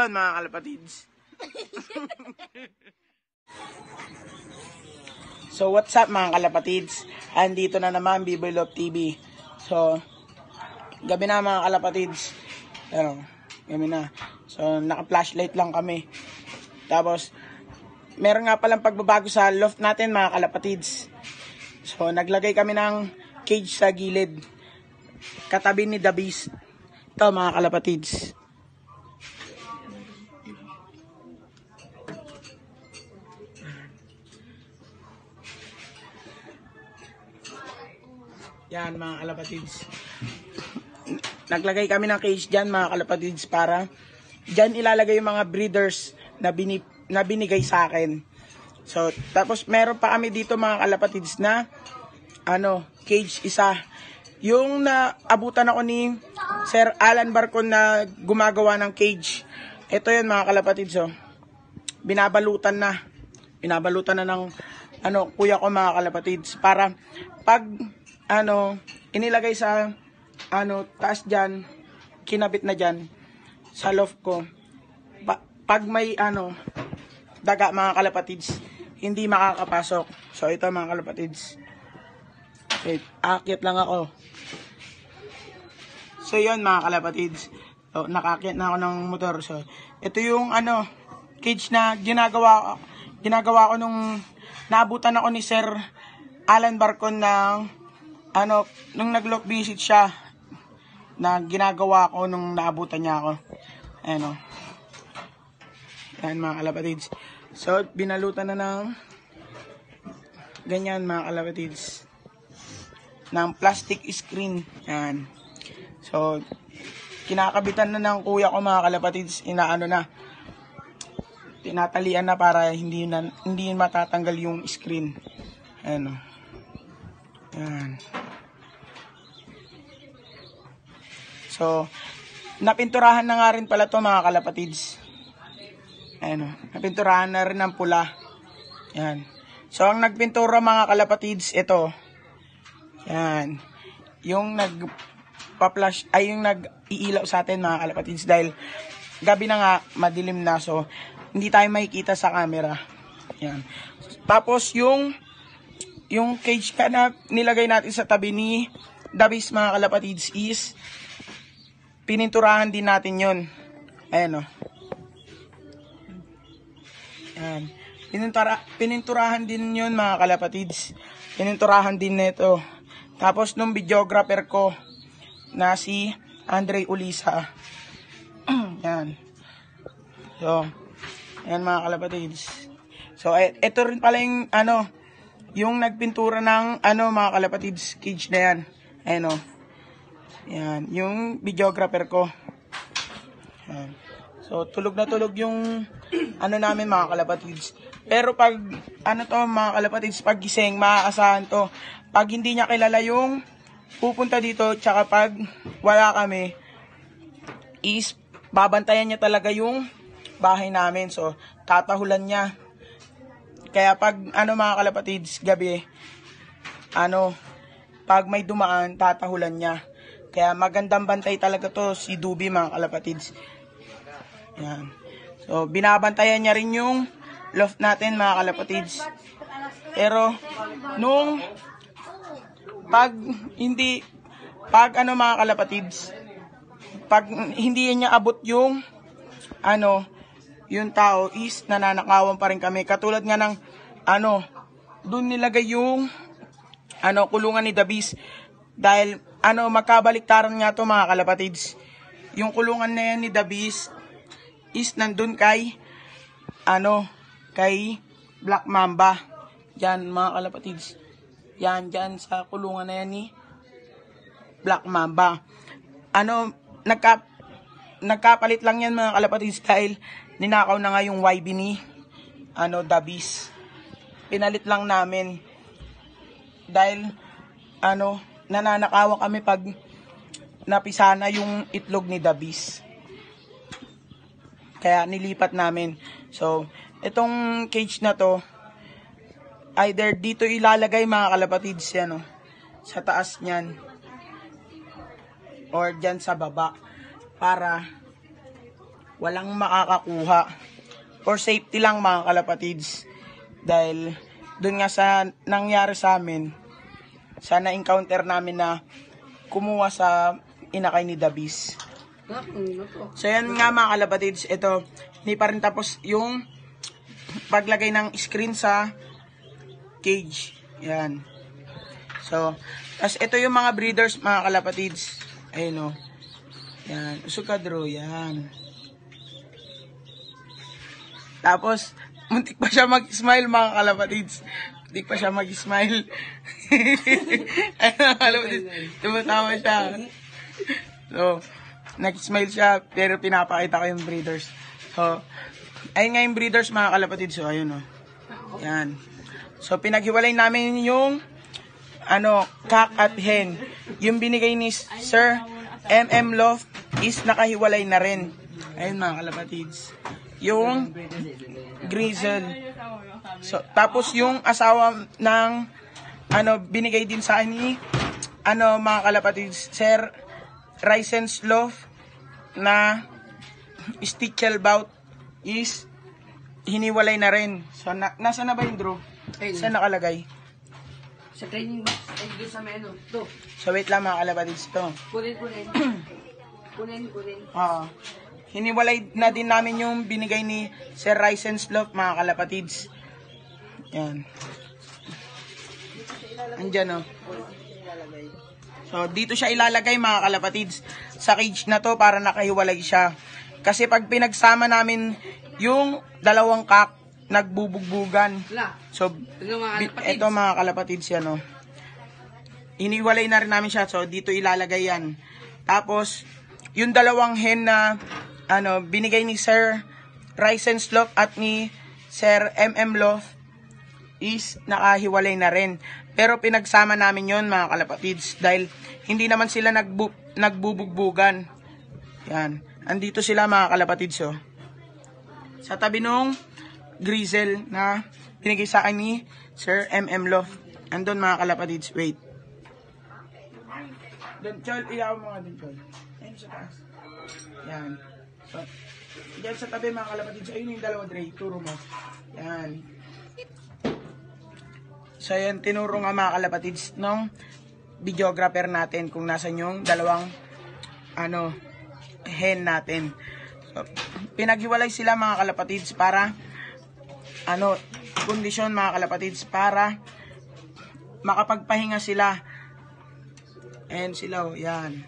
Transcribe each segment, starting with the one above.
Yan mga kalapatids. so what's up mga kalapatids? Andito na naman Biboy Love TV. So, gabi na mga kalapatids. Pero, gabi na. So, naka-flashlight lang kami. Tapos, meron nga palang pagbabago sa loft natin mga kalapatids. So, naglagay kami ng cage sa gilid. Katabi ni The Beast. Ito mga kalapatids. Yan mga kalapatids. Naglagay kami ng cage dyan mga kalapatids para dyan ilalagay yung mga breeders na, bini, na binigay sa akin. So, tapos meron pa kami dito mga kalapatids na ano, cage isa. Yung naabutan ako ni Sir Alan Barcon na gumagawa ng cage. Ito yun mga kalapatids oh. Binabalutan na. Binabalutan na ng ano, kuya ko mga kalapatids para pag ano, inilagay sa ano, taas dyan, kinabit na dyan sa loft ko. Pa- pag may ano, daga mga kalapatids, hindi makakapasok. So ito mga kalapatids. Wait, akit lang ako. So yun mga kalapatids. So, nakakit na ako ng motor. So ito yung ano, cage na ginagawa ginagawa ko nung naabutan ako ni Sir Alan Barcon ng ano, nung nag-lock visit siya na ginagawa ko nung naabutan niya ako. Ano. Yan mga kalapatids. So, binalutan na ng ganyan mga kalapatids. Ng plastic screen. Yan. So, kinakabitan na ng kuya ko mga kalapatids. Inaano na. Tinatalian na para hindi na hindi matatanggal yung screen. Ano. Yan. So, napinturahan na nga rin pala to mga kalapatids. Ayan. Napinturahan na rin ng pula. Yan. So, ang nagpintura mga kalapatids, ito. Yan. Yung nag pa-flash, ay yung nag-iilaw sa atin mga kalapatids dahil gabi na nga, madilim na. So, hindi tayo makikita sa camera. Yan. Tapos, yung yung cage ka na nilagay natin sa tabi ni Davis mga kalapatids is pininturahan din natin yon ayan o ayan. Pinintura, pininturahan din yun mga kalapatids. Pininturahan din nito. Tapos nung videographer ko na si Andre Ulisa. Yan so ayan mga kalapatids. So ito rin pala yung ano yung nagpintura ng ano mga kalapatids cage na yan. Ayan o. Yan. Yung videographer ko. Yan. So, tulog na tulog yung ano namin mga kalapatids. Pero pag ano to mga kalapatids, pag gising, maaasahan to. Pag hindi niya kilala yung pupunta dito, tsaka pag wala kami, is babantayan niya talaga yung bahay namin. So, tatahulan niya kaya pag ano mga kalapatids, gabi, ano, pag may dumaan, tatahulan niya. Kaya magandang bantay talaga to si Dubi mga kalapatids. Yan. So, binabantayan niya rin yung loft natin mga kalapatids. Pero, nung pag hindi, pag ano mga kalapatids, pag hindi niya abot yung ano, yung tao is nananakawan pa rin kami. Katulad nga ng, ano, doon nilagay yung, ano, kulungan ni Dabis. Dahil, ano, magkabaliktaran nga to mga kalapatids. Yung kulungan na yan ni Dabis is nandun kay, ano, kay Black Mamba. Yan, mga kalapatids. Yan, dyan sa kulungan na yan ni Black Mamba. Ano, nagka, nagkapalit lang yan mga kalapatids dahil ninakaw na nga yung YB ni ano, Dabis. Pinalit lang namin dahil ano, nananakawa kami pag napisana yung itlog ni Dabis. Kaya nilipat namin. So, itong cage na to, either dito ilalagay mga kalapatids yan, no? sa taas niyan, or dyan sa baba, para walang makakakuha. For safety lang mga kalapatids. Dahil dun nga sa nangyari sa amin, sa na-encounter namin na kumuha sa inakay ni Dabis. So yan nga mga kalapatids, ito, hindi pa rin tapos yung paglagay ng screen sa cage. Yan. So, tas ito yung mga breeders mga kalapatids. Ayun o. Yan. Usukadro, yan. Tapos, muntik pa siya mag-smile mga kalapatids. Muntik pa siya mag-smile. Ayun mga kalapatids. Tumatawa siya. So, nag-smile siya, pero pinapakita ko yung breeders. So, ayun nga yung breeders mga kalapatids. So, ayun o. Yan. So, pinaghiwalay namin yung ano, kak at hen. Yung binigay ni Sir MM Loft is nakahiwalay na rin. Ayun mga kalapatids. Yung grizzle. So, tapos yung asawa ng ano, binigay din sa ni ano mga kalapatids, Sir Rysen's Loft na stickle bout is hiniwalay na rin. So, na, nasa na ba yung draw? Ayun. Saan nakalagay? Sa training box, ay doon sa menu. To, So, wait lang mga kalapatids to. kunin, kunin. kunin, kunin. Oo. hiniwalay na din namin yung binigay ni Sir Rysen's Love, mga kalapatids. Yan. Andyan, oh. So, dito siya ilalagay, mga kalapatids, sa cage na to para nakahiwalay siya. Kasi pag pinagsama namin yung dalawang kak, nagbubugbugan. So. Ito mga kalapatids yan, oh. Iniwalay na rin namin siya, so dito ilalagay yan. Tapos, yung dalawang hen na, ano, binigay ni Sir Rysen's Loft at ni Sir MM Loft is nakahiwalay na rin. Pero pinagsama namin yon mga kalapatids dahil hindi naman sila nagbu nagbubugbugan. Yan. Andito sila mga kalapatids, oh. Sa tabi nung grizzle na binigay sa akin ni Sir MM Loft. Andun mga kalapatids, wait. Doon, Chol, iyaw mo nga doon, Chol. Ayun sa taas. Yan. So, yan sa tabi mga kalapatids, ayun yung dalawa, Dre. Turo mo. Yan. So, yan, tinuro nga mga kalapatids nung videographer natin kung nasan yung dalawang ano, hen natin. So, pinaghiwalay sila mga kalapatids para ano, kondisyon mga kalapatids para makapagpahinga sila. And sila, oh, yan.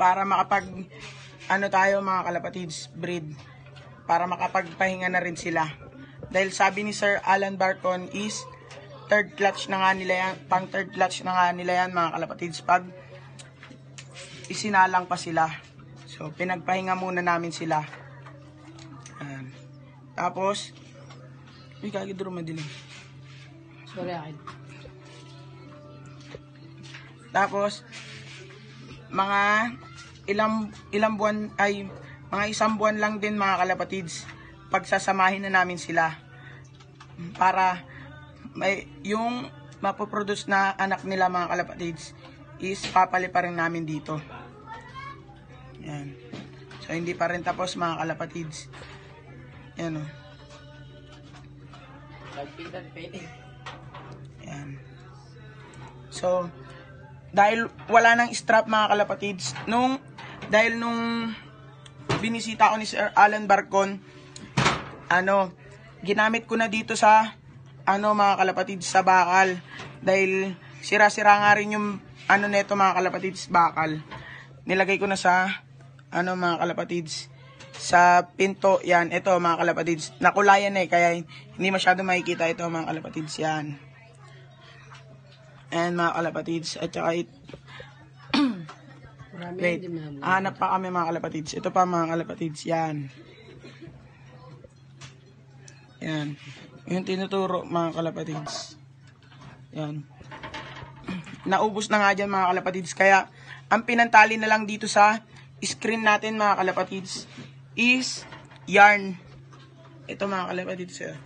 Para makapag, ano tayo mga kalapatids, breed. Para makapagpahinga na rin sila. Dahil sabi ni Sir Alan Barcon is, third clutch na nga nila yan, pang third clutch na nga nila yan mga kalapatids, pag isinalang pa sila. So, pinagpahinga muna namin sila. Ayan. Tapos, uy, kagidro madilim. Sorry, akin. Tapos, mga ilang ilang buwan ay mga isang buwan lang din mga kalapatids pagsasamahin na namin sila para may yung mapoproduce na anak nila mga kalapatids is papali pa rin namin dito. Yan. So hindi pa rin tapos mga kalapatids. Yan o. Yan. So, dahil wala nang strap mga kalapatids, nung, dahil nung binisita ko ni Sir Alan Barcon, ano, ginamit ko na dito sa, ano mga kalapatids, sa bakal. Dahil sira-sira nga rin yung, ano neto mga kalapatids, bakal. Nilagay ko na sa, ano mga kalapatids, sa pinto, yan, ito mga kalapatids, nakulayan eh, kaya hindi masyado makikita ito mga kalapatids, yan. And mga kalapatids, at saka it, wait, hanap pa kami mga kalapatids. Ito pa mga kalapatids, yan. Yan. Yung tinuturo mga kalapatids. Yan. Naubos na nga dyan mga kalapatids. Kaya, ang pinantali na lang dito sa screen natin mga kalapatids is yarn. Ito mga kalapatids. eh.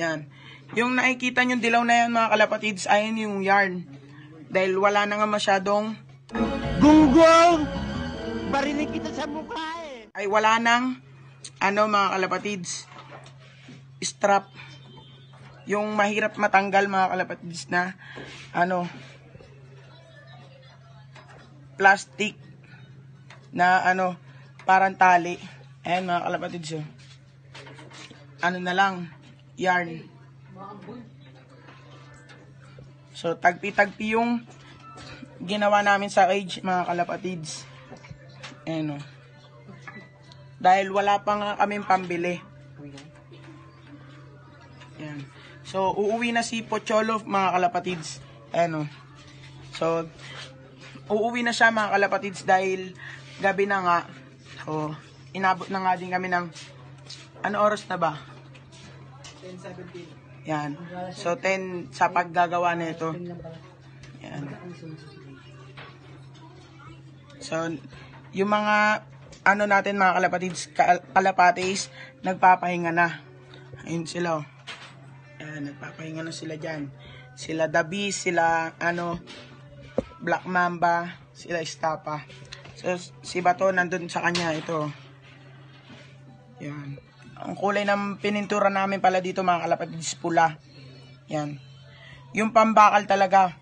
Yan. Yung nakikita nyo dilaw na yan mga kalapatids, ayun yung yarn. Dahil wala na nga masyadong Gunggong! Bariling kita sa mukha eh. ay wala nang ano mga kalapatids strap yung mahirap matanggal mga kalapatids na ano plastic na ano parang tali ayan mga kalapatids oh. ano na lang yarn so tagpi-tagpi yung ginawa namin sa cage mga kalapatids ayan oh. Dahil wala pa nga kaming pambili. Yan. So, uuwi na si Pocholo, mga kalapatids. Ano. So, uuwi na siya, mga kalapatids, dahil gabi na nga. So, inabot na nga din kami ng, ano oras na ba? 10.17. Yan. So, 10 sa paggagawa nito. Yan. So, yung mga ano natin mga kalapatids, kal- kalapatis, nagpapahinga na. Ayun sila oh. Ayan, nagpapahinga na sila dyan. Sila Dabi, sila ano, Black Mamba, sila Estapa. So, si Bato nandun sa kanya, ito. Yan. Ang kulay ng pinintura namin pala dito mga kalapatids, pula. Yan. Yung pambakal talaga.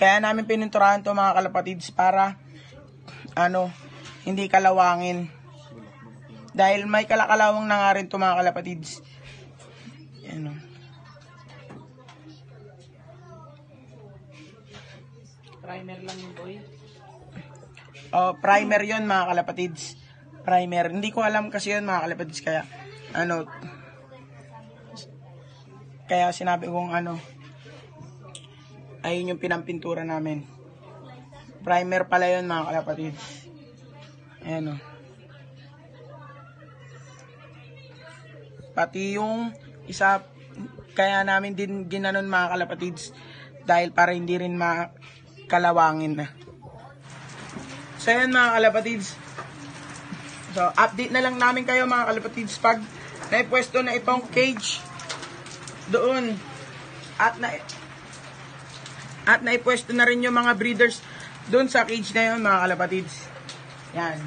Kaya namin pininturahan to mga kalapatids para ano, hindi kalawangin. Dahil may kalakalawang na nga rin to mga kalapatids. Primer lang yung boy. Oh, primer yon mga kalapatids. Primer. Hindi ko alam kasi yun mga kalapatids. Kaya, ano, kaya sinabi kong ano, ayun yung pinampintura namin. Primer pala yun mga kalapatids. Ayan o. Pati yung isa, kaya namin din ginanon mga kalapatids dahil para hindi rin makalawangin na. So yan mga kalapatids. So update na lang namin kayo mga kalapatids pag naipwesto na itong cage doon at na at naipwesto na rin yung mga breeders doon sa cage na yun mga kalapatids. Yan.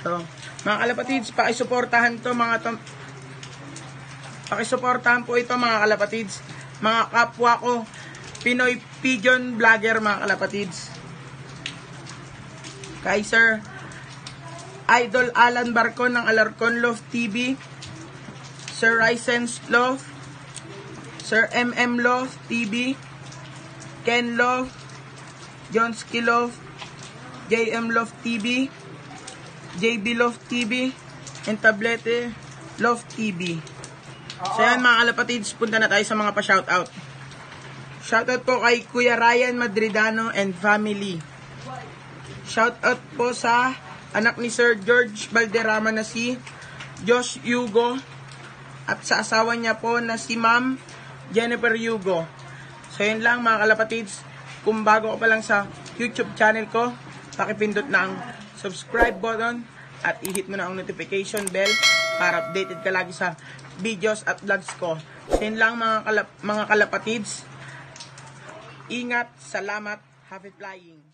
So, mga kalapatids, pakisuportahan to mga to, pakisuportahan po ito mga kalapatids. Mga kapwa ko, Pinoy Pigeon Vlogger mga kalapatids. Kay Sir Idol Alan Barcon ng Alarcon Love TV, Sir Ryzen's Love, Sir MM Love TV, Ken Love, Johnski Love, JM Love TV, JB Love TV, and Tablete Love TV. So yan mga kalapatids, punta na tayo sa mga pa-shoutout. Shoutout po kay Kuya Ryan Madridano and family. Shoutout po sa anak ni Sir George Valderrama na si Josh Hugo at sa asawa niya po na si Ma'am Jennifer Hugo. So yun lang mga kalapatids. Kung bago ka pa lang sa YouTube channel ko, pakipindot na ang subscribe button at i-hit mo na ang notification bell para updated ka lagi sa videos at vlogs ko. So yun lang mga, kalap- mga kalapatids. Ingat, salamat, happy flying.